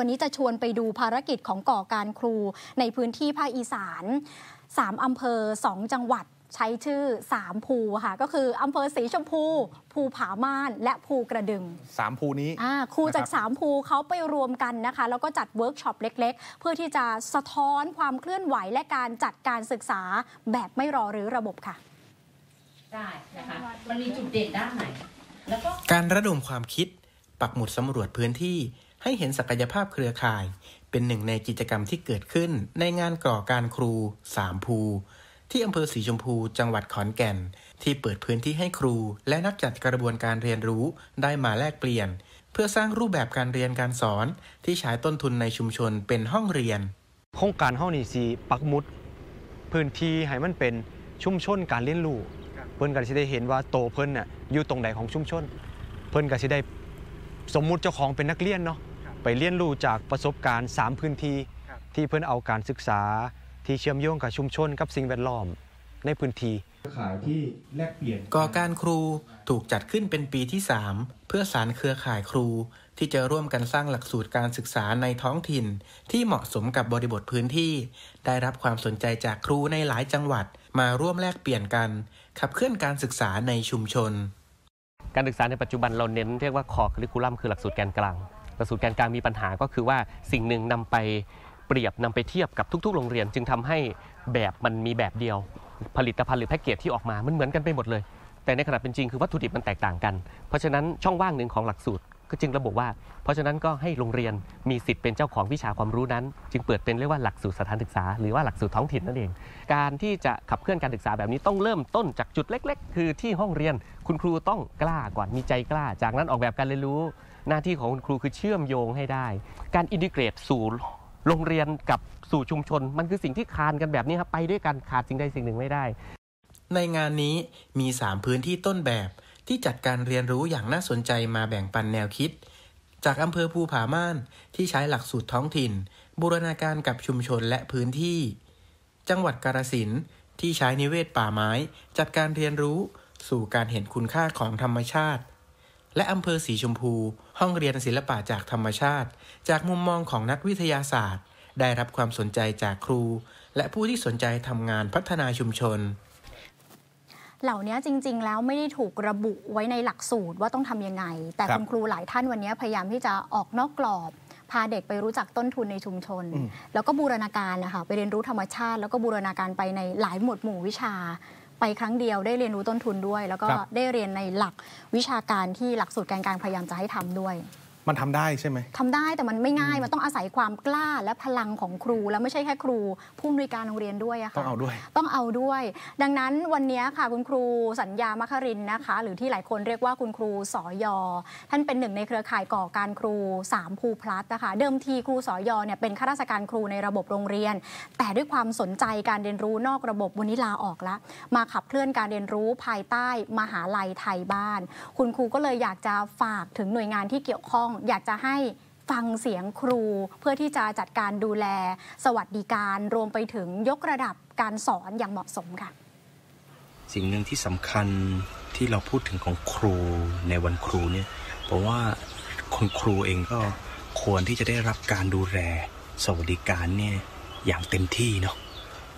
วันนี้จะชวนไปดูภารกิจของก่อการครูในพื้นที่ภาคอีสาน 3 อำเภอ 2 จังหวัดใช้ชื่อ 3 ภูค่ะ ก็คืออำเภอสีชมพู ภูผาม่าน และภูกระดึงสามภูนี้อ่าครูจากนะครับ3ภูเขาไปรวมกันนะคะ แล้วก็จัดเวิร์กช็อปเล็ก ๆ เพื่อที่จะสะท้อนความเคลื่อนไหวและการจัดการศึกษาแบบไม่รอหรือระบบค่ะ ได้นะคะมันมีจุดเด่นด้านไหน แล้วก็การระดมความคิด ปักหมุดสำรวจพื้นที่ ให้เห็นศักยภาพเครือข่าย เป็นหนึ่งในกิจกรรมที่เกิดขึ้นในงานก่อการครูสามภู ที่อำเภอสีชมพูจังหวัดขอนแก่น ที่เปิดพื้นที่ให้ครู และนักจัดกระบวนการเรียนรู้ได้มาแลกเปลี่ยน เพื่อสร้างรูปแบบการเรียนการสอน ที่ใช้ต้นทุนในชุมชนเป็นห้องเรียน โครงการเฮานี่สิปักหมุด พื้นที่ให้มันเป็นชุมชนการเรียนรู้เพิ่นก็สิได้เห็นว่าโตเพิ่นน่ะอยู่ตรงใดของชุมชน เพิ่นก็สิได้สมมุติเจ้าของเป็นนักเรียนเนาะ ไปเรียนรู้จากประสบการณ์ 3 พื้นที่ที่เพิ่นเอาการศึกษาที่เชื่อมโยงกับชุมชนกับสิ่งแวดล้อมในพื้นที่ขายที่แลกเปลี่ยนก่อการครูถูกจัดขึ้นเป็นปีที่ 3 เพื่อสารเครือข่ายครู ที่จะร่วมกันสร้างหลักสูตรการศึกษาในท้องถิ่น ที่เหมาะสมกับบริบทพื้นที่ ได้รับความสนใจจากครูในหลายจังหวัดมาร่วมแลกเปลี่ยนกัน ขับเคลื่อนการศึกษาในชุมชน การศึกษาในปัจจุบันเราเน้นเรียกว่าคอค u ริคูลัมคือหลักสูตรแกนกลาง หลักสูตรแกนกลางมีปัญหาก็คือว่าสิ่งหนึ่งนำไปเปรียบนำไปเทียบกับทุก ๆ โรงเรียน จึงทำให้แบบมันมีแบบเดียว ผลิตภัณฑ์หรือแพ็กเกจที่ออกมามันเหมือนกันไปหมดเลย แต่ในขณะเป็นจริงคือวัตถุดิบมันแตกต่างกัน เพราะฉะนั้นช่องว่างหนึ่งของหลักสูตรก็จึงระบุว่า เพราะฉะนั้นก็ให้โรงเรียนมีสิทธิ์เป็นเจ้าของวิชาความรู้นั้น จึงเปิดเป็นเรียกว่าหลักสูตรสถานศึกษา หรือว่าหลักสูตรท้องถิ่นนั่นเอง การที่จะขับเคลื่อนการศึกษาแบบนี้ต้องเริ่มต้นจากจุดเล็ก ๆ คือที่ห้องเรียนคุณครูต้องกล้าก่อนมีใจกล้า จากนั้นออกแบบการเรียนรู้ หน้าที่ของคุณครูคือเชื่อมโยงให้ได้ การอินทิเกรตสู่โรงเรียนกับสู่ชุมชน มันคือสิ่งที่คานกันแบบนี้ครับไปด้วยกันขาดสิ่งใดสิ่งหนึ่งไม่ได้ ในงานนี้มี 3 พื้นที่ต้นแบบ ที่จัดการเรียนรู้อย่างน่าสนใจมาแบ่งปันแนวคิด จากอำเภอภูผาม่านที่ใช้หลักสูตรท้องถิ่น บูรณาการกับชุมชนและพื้นที่ จังหวัดกาฬสินที่ใช้นิเวศป่าไม้ จัดการเรียนรู้สู่การเห็นคุณค่าของธรรมชาติ และอำเภอสีชมพู ห้องเรียนศิลปะจากธรรมชาติ จากมุมมองของนักวิทยาศาสตร์ ได้รับความสนใจจากครู และผู้ที่สนใจทำงานพัฒนาชุมชนเหล่านี้จริง ๆ แล้วไม่ได้ถูกระบุไว้ในหลักสูตรว่าต้องทำยังไง แต่ครับคุณครูหลายท่านวันนี้พยายามที่จะออกนอกกรอบ พาเด็กไปรู้จักต้นทุนในชุมชน แล้วก็บูรณาการนะคะไปเรียนรู้ธรรมชาติ แล้วก็บูรณาการไปในหลายหมวดหมู่วิชา ไปครั้งเดียวได้เรียนรู้ต้นทุนด้วย แล้วก็ครับได้เรียนในหลักวิชาการที่หลักสูตรการกลางพยายามจะให้ทำด้วย มันทำได้ใช่ไหมทำได้แต่มันไม่ง่าย มันต้องอาศัยความกล้าและพลังของครู แล้วไม่ใช่แค่ครู ผู้อำนวยการโรงเรียนด้วยอะค่ะต้องเอาด้วย ต้องเอาด้วย ดังนั้นวันนี้ค่ะคุณครูสัญญามัครินทร์นะคะ หรือที่หลายคนเรียกว่าคุณครูสอยอ ท่านเป็นหนึ่งในเครือข่ายก่อการครู3ภูพลัสนะคะเดิมทีครูสอยอเนี่ยเป็นข้าราชการครูในระบบโรงเรียน แต่ด้วยความสนใจการเรียนรู้นอกระบบวันนี้ลาออกแล้วมาขับเคลื่อนการเรียนรู้ภายใต้มหาลัยไทยบ้าน คุณครูก็เลยอยากจะฝากถึงหน่วยงานที่เกี่ยวข้องอยากจะให้ฟังเสียงครูเพื่อที่จะจัดการดูแล สวัสดิการรวมไปถึงยกระดับการสอนอย่างเหมาะสมค่ะ สิ่งหนึ่งที่สำคัญที่เราพูดถึงของครูในวันครูเนี่ยเพราะว่าคนครูเองก็ควรที่จะได้รับการดูแลสวัสดิการเนี่ยอย่างเต็มที่เนาะ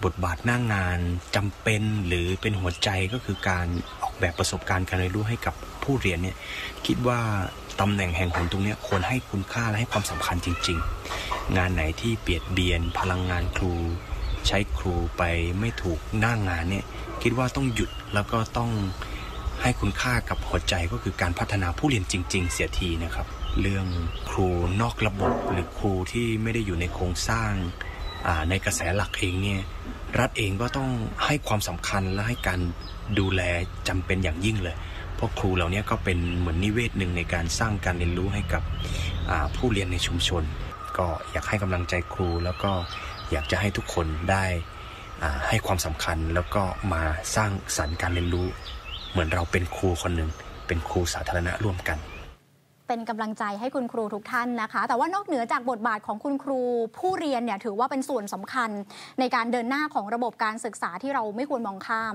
บทบาทหน้างงานจำเป็นหรือเป็นหัวใจก็คือการออกแบบประสบการณ์การเรียนรู้ให้กับผู้เรียนเนี่ยคิดว่าตำแหน่งแห่งหนตรงนี้ควรให้คุณค่าและให้ความสำคัญจริง ๆ งานไหนที่เบียดเบียน พลังงานครู ใช้ครูไปไม่ถูกหน้างงานเนี่ยคิดว่าต้องหยุดแล้วก็ต้องให้คุณค่ากับหัวใจก็คือการพัฒนาผู้เรียนจริง ๆ เสียทีนะครับ เรื่องครูนอกระบบหรือครูที่ไม่ได้อยู่ในโครงสร้าง ในกระแสหลักเองเนี่ยรัฐเองก็ต้องให้ความสำคัญและให้การดูแลจำเป็นอย่างยิ่งเลย เพราะครูเหล่านี้ก็เป็นเหมือนนิเวศหนึ่งในการสร้างการเรียนรู้ให้กับผู้เรียนในชุมชน ก็อยากให้กำลังใจครูแล้วก็อยากจะให้ทุกคนได้ให้ความสำคัญแล้วก็มาสร้างสรรค์การเรียนรู้ เหมือนเราเป็นครูคนหนึ่งเป็นครูสาธารณะร่วมกัน เป็นกำลังใจให้คุณครูทุกท่านนะคะ แต่ว่านอกเหนือจากบทบาทของคุณครูผู้เรียนเนี่ยถือว่าเป็นส่วนสำคัญในการเดินหน้าของระบบการศึกษาที่เราไม่ควรมองข้าม